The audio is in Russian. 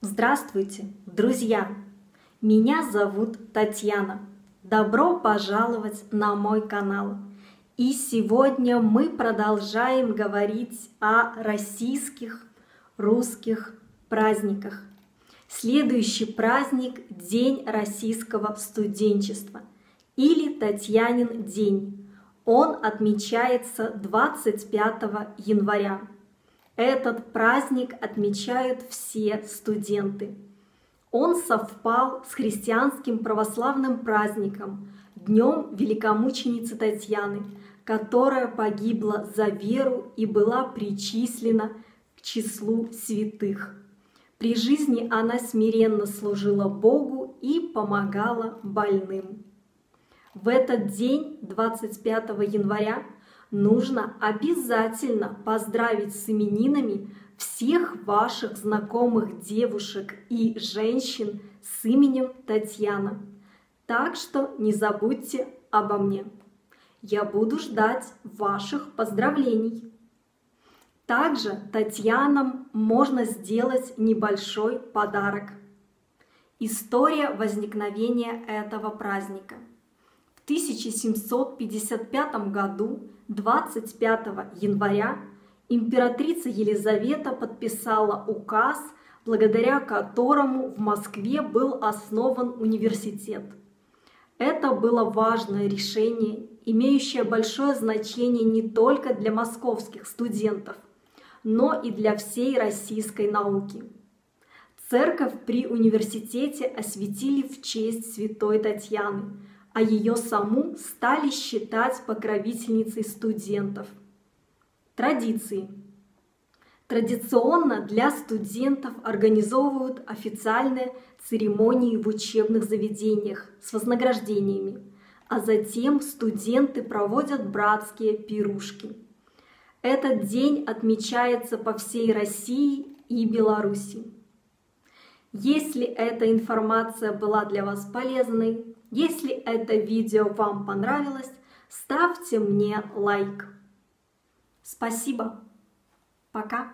Здравствуйте, друзья! Меня зовут Татьяна. Добро пожаловать на мой канал. И сегодня мы продолжаем говорить о российских, русских праздниках. Следующий праздник – День российского студенчества или Татьянин день. Он отмечается 25 января. Этот праздник отмечают все студенты. Он совпал с христианским православным праздником, Днем Великомученицы Татьяны, которая погибла за веру и была причислена к числу святых. При жизни она смиренно служила Богу и помогала больным. В этот день, 25 января, нужно обязательно поздравить с именинами всех ваших знакомых девушек и женщин с именем Татьяна. Так что не забудьте обо мне. Я буду ждать ваших поздравлений. Также Татьянам можно сделать небольшой подарок. История возникновения этого праздника. В 1755 году 25 января императрица Елизавета подписала указ, благодаря которому в Москве был основан университет. Это было важное решение, имеющее большое значение не только для московских студентов, но и для всей российской науки. Церковь при университете осветили в честь святой Татьяны – а ее саму стали считать покровительницей студентов. Традиции. Традиционно для студентов организовывают официальные церемонии в учебных заведениях с вознаграждениями, а затем студенты проводят братские пирушки. Этот день отмечается по всей России и Беларуси. Если эта информация была для вас полезной, если это видео вам понравилось, ставьте мне лайк. Спасибо. Пока.